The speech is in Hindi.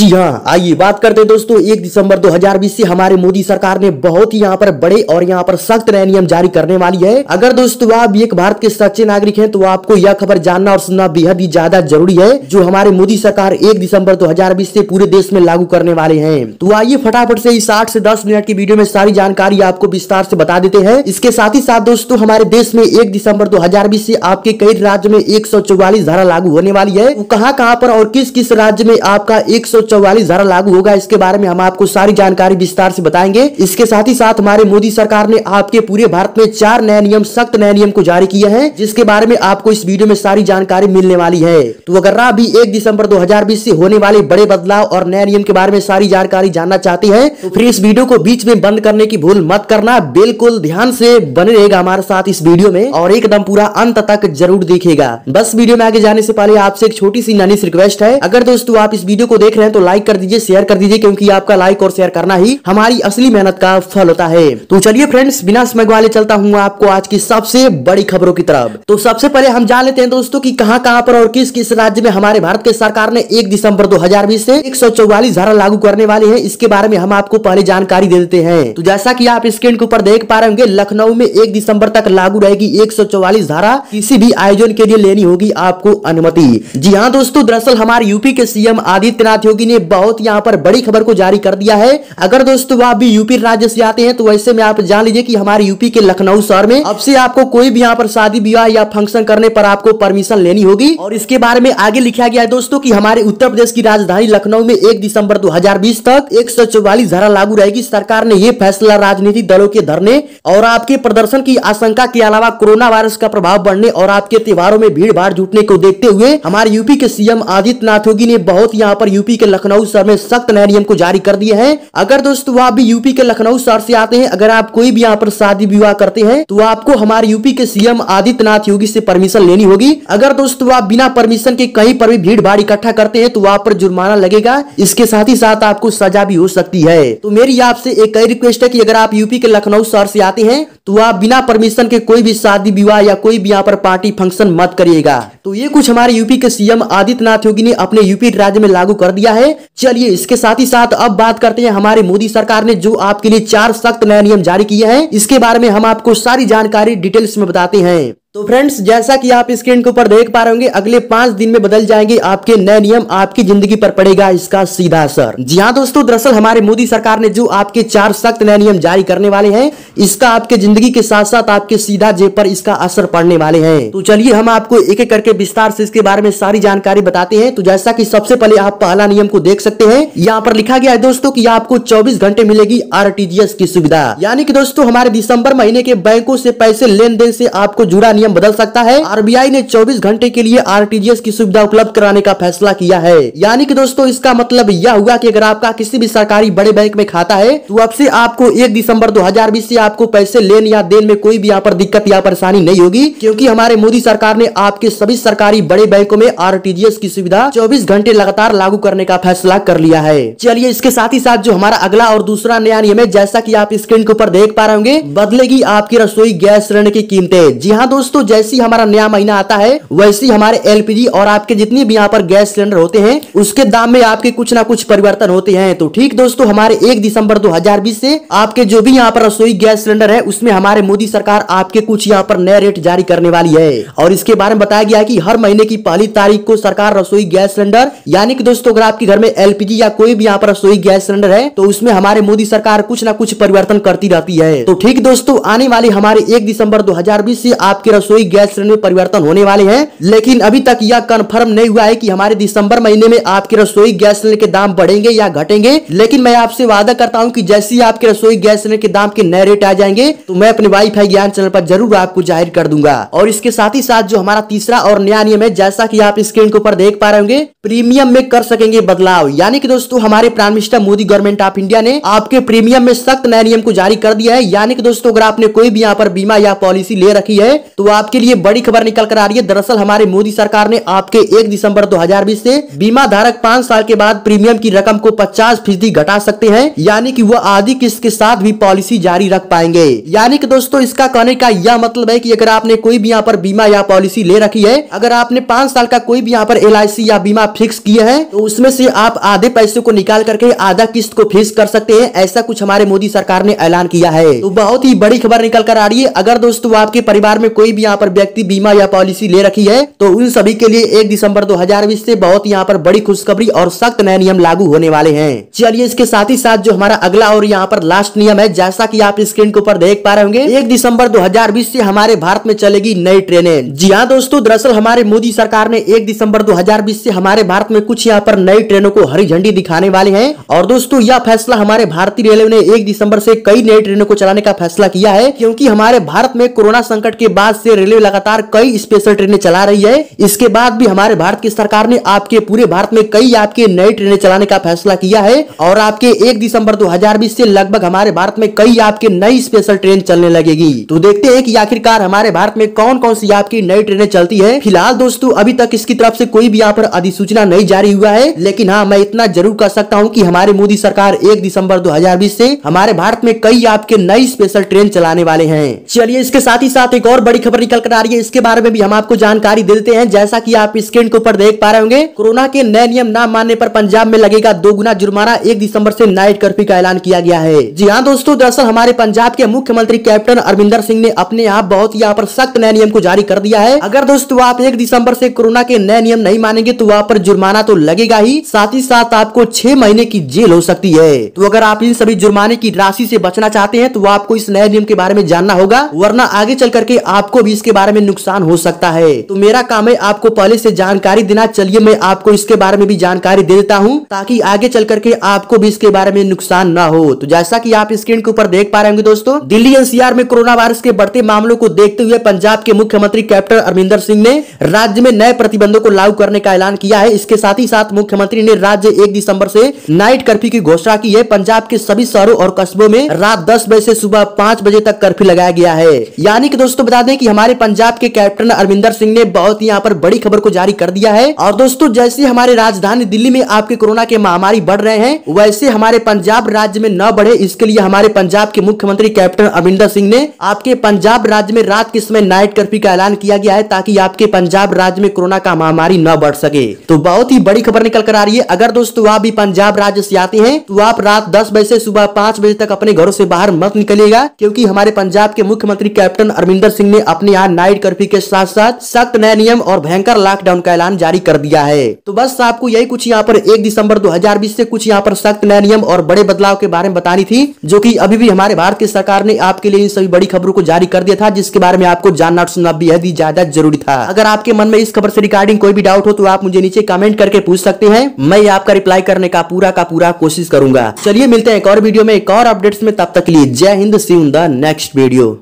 जी हाँ आइए बात करते हैं दोस्तों, एक दिसंबर 2020 से हमारे मोदी सरकार ने बहुत ही यहाँ पर बड़े और यहाँ पर सख्त नए नियम जारी करने वाली है। अगर दोस्तों आप एक भारत के सच्चे नागरिक हैं तो आपको यह खबर जानना और सुनना बेहद ही ज़्यादा ज़रूरी है, जो हमारे मोदी सरकार एक दिसंबर 2020 से पूरे देश में लागू करने वाले हैं। तो आइए फटाफट से इस आठ से दस मिनट की वीडियो में सारी जानकारी आपको विस्तार से बता देते हैं। इसके साथ ही साथ दोस्तों, हमारे देश में एक दिसंबर दो से आपके कई राज्य में एक सौ चौवालीस धारा लागू होने वाली है। वो कहाँ कहाँ पर और किस किस राज्य में आपका एक सौ धारा लागू होगा। इसके बारे में हम आपको सारी जानकारी विस्तार से बताएँगे। इसके साथ ही साथ हमारे मोदी सरकार ने आपके पूरे भारत में चार नए नियम, सख्त नए नियम को जारी किए हैं, जिसके बारे में आपको इस वीडियो में सारी जानकारी मिलने वाली है। तो अगर आप भी एक दिसंबर 2020 से होने वाले बड़े बदलाव और नए नियम के बारे में सारी जानकारी जानना चाहते हैं तो फिर इस वीडियो को बीच में बंद करने की भूल मत करना। बिल्कुल ध्यान से बने रहेगा हमारे साथ इस वीडियो में और एकदम पूरा अंत तक ज़रूर देखेगा बस वीडियो में आगे जाने से पहले आपसे एक छोटी सी नानी रिक्वेस्ट है। अगर दोस्तों आप इस वीडियो को देख रहे हैं तो लाइक कर दीजिए शेयर कर दीजिए, क्योंकि आपका लाइक और शेयर करना ही हमारी असली मेहनत का फल होता है। तो चलिए फ्रेंड्स बिना समय वाले चलता हूँ आपको आज की सबसे बड़ी खबरों की तरफ़। तो सबसे पहले हम जान लेते हैं दोस्तों की कहाँ कहाँ पर और किस किस राज्य में हमारे भारत के सरकार ने एक दिसंबर 2020 से एक सौ चौवालीस धारा लागू करने वाले है, इसके बारे में हम आपको पहले जानकारी दे देते हैं। तो जैसा की आप स्क्रीन के ऊपर देख पा रहे होंगे, लखनऊ में एक दिसंबर तक लागू रहेगी एक सौ चौवालीस धारा। किसी भी आयोजन के लिए लेनी होगी आपको अनुमति। जी हाँ दोस्तों, दरअसल हमारे यूपी के सीएम आदित्यनाथ योगी ने बहुत यहाँ पर बड़ी खबर को जारी कर दिया है। अगर दोस्तों आप भी यूपी राज्य से आते हैं तो वैसे में आप जान लीजिए कि हमारे यूपी के लखनऊ शहर में अब से आपको कोई भी यहाँ पर शादी, विवाह या फ़ंक्शन करने पर आपको परमिशन लेनी होगी। और इसके बारे में आगे लिखा गया है दोस्तों की हमारे उत्तर प्रदेश की राजधानी लखनऊ में एक दिसंबर दो हज़ार बीस तक एक सौ चौवालीस धारा लागू रहेगी। सरकार ने ये फैसला राजनीतिक दलों के धरने और आपके प्रदर्शन की आशंका के अलावा कोरोना वायरस का प्रभाव बढ़ने और आपके त्योहारों में भीड़ भाड़ जुटने को देखते हुए हमारे यूपी के सीएम आदित्यनाथ योगी ने बहुत यहाँ पर यूपी के लखनऊ शहर में सख्त नए नियम को जारी कर दिए हैं। अगर दोस्तों आप भी यूपी के लखनऊ शहर से आते हैं। अगर आप कोई भी यहाँ पर शादी विवाह करते हैं तो आपको हमारे यूपी के सीएम आदित्यनाथ योगी से परमिशन लेनी होगी। अगर दोस्तों आप बिना परमिशन के कहीं पर भी भीड़ भाड़ इकट्ठा करते हैं तो आप पर जुर्माना लगेगा। इसके साथ ही साथ आपको सजा भी हो सकती है। तो मेरी आपसे एक कई रिक्वेस्ट है की अगर आप यूपी के लखनऊ शहर से आते हैं तो आप बिना परमिशन के कोई भी शादी विवाह या कोई भी यहाँ पर पार्टी फ़ंक्शन मत करिएगा। तो ये कुछ हमारे यूपी के सीएम आदित्यनाथ योगी ने अपने यूपी राज्य में लागू कर दिया है। चलिए, इसके साथ ही साथ अब बात करते हैं हमारे मोदी सरकार ने जो आपके लिए चार सख्त नए नियम जारी किए हैं। इसके बारे में हम आपको सारी जानकारी डिटेल्स में बताते हैं। तो फ्रेंड्स जैसा कि आप स्क्रीन के ऊपर देख पा रहे होंगे, अगले पाँच दिन में बदल जाएँगे आपके नए नियम, आपकी ज़िंदगी पर पड़ेगा इसका सीधा असर। जी हाँ दोस्तों, दरअसल हमारे मोदी सरकार ने जो आपके चार सख्त नए नियम जारी करने वाले हैं, इसका आपके ज़िंदगी के साथ साथ आपके सीधा जेब पर इसका असर पड़ने वाले है। तो चलिए हम आपको एक एक करके विस्तार से इसके बारे में सारी जानकारी बताते हैं। तो जैसा की सबसे पहले आप पहला नियम को देख सकते हैं। यहाँ पर लिखा गया है दोस्तों की आपको चौबीस घंटे मिलेगी आरटीजीएस की सुविधा। यानी की दोस्तों, हमारे दिसंबर महीने के बैंकों से पैसे लेन देन से आपको जुड़ा नियम बदल सकता है। आरबीआई ने 24 घंटे के लिए आरटीजीएस की सुविधा उपलब्ध कराने का फैसला किया है। यानी कि दोस्तों, इसका मतलब यह हुआ कि अगर आपका किसी भी सरकारी बड़े बैंक में खाता है तो अब से आपको एक दिसंबर 2020 से आपको पैसे लेन या देन में कोई भी यहाँ पर दिक्कत या परेशानी नहीं होगी, क्योंकि हमारे मोदी सरकार ने आपके सभी सरकारी बड़े बैंकों में आरटीजीएस की सुविधा चौबीस घंटे लगातार लागू करने का फैसला कर लिया है। चलिए, इसके साथ ही साथ जो हमारा अगला और दूसरा नया नियम है, जैसा की आप स्क्रीन के ऊपर देख पा रहे होंगे, बदलेगी आपकी रसोई गैस सिलेंडर की कीमतें। जी हाँ दोस्तों जैसी हमारा नया महीना आता है, वैसे हमारे एलपीजी और आपके जितने भी यहाँ पर गैस सिलेंडर होते हैं, उसके दाम में आपके कुछ ना कुछ परिवर्तन होते हैं। तो ठीक दोस्तों, हमारे एक दिसंबर 2020 से आपके जो भी यहाँ पर रसोई गैस सिलेंडर है, उसमें हमारे मोदी सरकार आपके कुछ यहाँ पर नए रेट जारी करने वाली है। और इसके बारे में बताया गया की हर महीने की पहली तारीख को सरकार रसोई गैस सिलेंडर, यानी कि दोस्तों, अगर आपके घर में एलपीजी या कोई भी यहाँ पर रसोई गैस सिलेंडर है तो उसमें हमारे मोदी सरकार कुछ ना कुछ परिवर्तन करती रहती है। तो ठीक दोस्तों, आने वाले हमारे एक दिसंबर 2020 से आपके रसोई गैस सिलेंडर में परिवर्तन होने वाले हैं, लेकिन अभी तक यह कंफर्म नहीं हुआ है कि हमारे दिसंबर महीने में आपके रसोई गैस सिलेंडर के दाम बढ़ेंगे या घटेंगे। लेकिन मैं आपसे वादा करता हूँ कि जैसे ही आपके रसोई गैस सिलेंडर के दाम के नए रेट आ जाएँगे तो मैं अपने वाईफाई ज्ञान चैनल पर ज़रूर आपको ज़ाहिर कर दूँगा। और इसके साथ ही साथ जो हमारा तीसरा और नया नियम है, जैसा की आप स्क्रीन के ऊपर देख पा रहे होंगे प्रीमियम में कर सकेंगे बदलाव। यानी कि दोस्तों, हमारे prime minister Modi government of India ने आपके प्रीमियम में सख्त नए नियम को जारी कर दिया है। यानी कि दोस्तों, अगर आपने कोई भी यहाँ पर बीमा या पॉलिसी ले रखी है तो आपके लिए बड़ी खबर निकल कर आ रही है। दरअसल हमारे मोदी सरकार ने आपके एक दिसंबर 2020 से बीमा धारक पाँच साल के बाद प्रीमियम की रकम को पचास फ़ीसदी घटा सकते हैं, यानी कि वह आधी किस्त के साथ भी पॉलिसी जारी रख पाएँगे। यानी कि दोस्तों, इसका कहने का यह मतलब है कि अगर आपने कोई भी यहाँ पर बीमा या पॉलिसी ले रखी है, अगर आपने पाँच साल का कोई भी यहाँ पर LIC या बीमा फिक्स किया है तो उसमें से आप आधे पैसे को निकाल करके आधा किस्त को फिक्स कर सकते हैं, ऐसा कुछ हमारे मोदी सरकार ने ऐलान किया है। तो बहुत ही बड़ी खबर निकल कर आ रही है। अगर दोस्तों, आपके परिवार में कोई भी यहाँ पर व्यक्ति बीमा या पॉलिसी ले रखी है तो उन सभी के लिए एक दिसंबर दो से बहुत यहाँ पर बड़ी खुशखबरी और सख्त नए नियम लागू होने वाले हैं। चलिए इसके साथ ही साथ जो हमारा अगला और यहाँ पर लास्ट नियम है, जैसा की आप स्क्रीन के ऊपर देख पा रहे होंगे, एक दिसंबर दो से हमारे भारत में चलेगी नई ट्रेनें। जी हाँ दोस्तों, दरअसल हमारे मोदी सरकार ने एक दिसंबर 2020 से हमारे भारत में कुछ यहाँ पर नई ट्रेनों को हरी झंडी दिखाने वाले हैं। और दोस्तों, यह फैसला हमारे भारतीय रेलवे ने एक दिसंबर से कई नई ट्रेनों को चलाने का फैसला किया है, क्योंकि हमारे भारत में कोरोना संकट के बाद से रेलवे लगातार कई स्पेशल ट्रेनें चला रही है। इसके बाद भी हमारे भारत की सरकार ने आपके पूरे भारत में कई आपके नई ट्रेनें चलाने का फैसला किया है और आपके एक दिसंबर दो से लगभग हमारे भारत में कई आपके नई स्पेशल ट्रेन चलने लगेगी। तो देखते हैं कि आखिरकार हमारे भारत में कौन कौन सी आपकी नई ट्रेनें चलती है। फ़िलहाल दोस्तों, अभी तक इसकी तरफ़ से कोई भी यहाँ पर अधिसूचना नहीं जारी हुआ है। लेकिन हाँ मैं इतना ज़रूर कर सकता हूँ कि हमारे मोदी सरकार एक दिसंबर 2020 से हमारे भारत में कई आपके नई स्पेशल ट्रेन चलाने वाले हैं। चलिए, इसके साथ ही साथ एक और बड़ी खबर निकल कर आ रही है। इसके बारे में भी हम आपको जानकारी देते हैं। जैसा की आप स्क्रीन के ऊपर देख पा रहे होंगे, कोरोना के नए नियम न मानने पर पंजाब में लगेगा दो गुना जुर्माना। एक दिसंबर से नाइट कर्फ्यू का ऐलान किया गया है। जी हाँ दोस्तों, दरअसल हमारे पंजाब के मुख्यमंत्री कैप्टन अरविंदर सिंह ने अपने आप बहुत यहाँ पर सख्त नए नियम को जारी कर दिया है। अगर दोस्तों आप एक दिसंबर से कोरोना के नए नियम नहीं मानेंगे तो वहाँ पर जुर्माना तो लगेगा ही। साथ ही साथ आपको छह महीने की जेल हो सकती है। तो अगर आप इन सभी जुर्माने की राशि से बचना चाहते हैं तो आपको इस नए नियम के बारे में जानना होगा, वरना आगे चल करके आपको भी इसके बारे में नुकसान हो सकता है। तो मेरा काम है आपको पहले से जानकारी देना। चलिए मैं आपको इसके बारे में भी जानकारी दे देता हूँ, ताकि आगे चल करके आपको भी इसके बारे में नुकसान न हो। तो जैसा की आप स्क्रीन के ऊपर देख पा रहे होंगे दोस्तों, दिल्ली एनसीआर में कोरोना वायरस के बढ़ते मामलों को देखते हुए पंजाब के मुख्यमंत्री कैप्टन अरविंदर सिंह ने राज्य में नए प्रतिबंधों को लागू करने का ऐलान किया है। इसके साथ ही साथ मुख्यमंत्री ने राज्य एक दिसंबर से नाइट कर्फ्यू की घोषणा की है। पंजाब के सभी शहरों और कस्बों में रात दस बजे से सुबह पाँच बजे तक कर्फ्यू लगाया गया है। यानी कि दोस्तों बता दें कि हमारे पंजाब के कैप्टन अरविंदर सिंह ने बहुत ही यहाँ पर बड़ी खबर को जारी कर दिया है। और दोस्तों, जैसे हमारे राजधानी दिल्ली में आपके कोरोना के महामारी बढ़ रहे हैं, वैसे हमारे पंजाब राज्य में न बढ़े, इसके लिए हमारे पंजाब के मुख्यमंत्री कैप्टन अमरिंदर सिंह ने आपके पंजाब राज्य में रात के समय नाइट कर्फ्यू का ऐलान किया गया है ताकि आपके पंजाब राज्य में कोरोना का महामारी न बढ़ सके। तो बहुत ही बड़ी खबर निकल कर आ रही है। अगर दोस्तों, आप भी पंजाब राज्य से आते हैं तो आप रात दस बजे से सुबह पाँच बजे तक अपने घरों से बाहर मत निकलेगा क्योंकि हमारे पंजाब के मुख्यमंत्री कैप्टन अरविंदर सिंह ने अपने यहाँ नाइट कर्फ्यू के साथ साथ सख्त नए नियम और भयंकर लॉकडाउन का ऐलान जारी कर दिया है। तो बस आपको यही कुछ यहाँ पर एक दिसंबर दो से कुछ यहाँ पर सख्त नए नियम और बड़े बदलाव के बारे में बतानी थी, जो की अभी भी हमारे भारत की सरकार ने आपके लिए इन सभी बड़ी खबरों को जारी कर दिया था, जिसके बारे में आपको जानना और सुनना बेहद ही ज़्यादा ज़रूरी था। अगर आपके मन में इस खबर से रिगार्डिंग कोई भी डाउट हो तो आप मुझे नीचे कमेंट करके पूछ सकते हैं, मैं आपका रिप्लाई करने का पूरा का पूरा कोशिश करूँगा। चलिए मिलते हैं एक और वीडियो में, एक और अपडेट्स में, तब तक लिए Jai Hind see the next video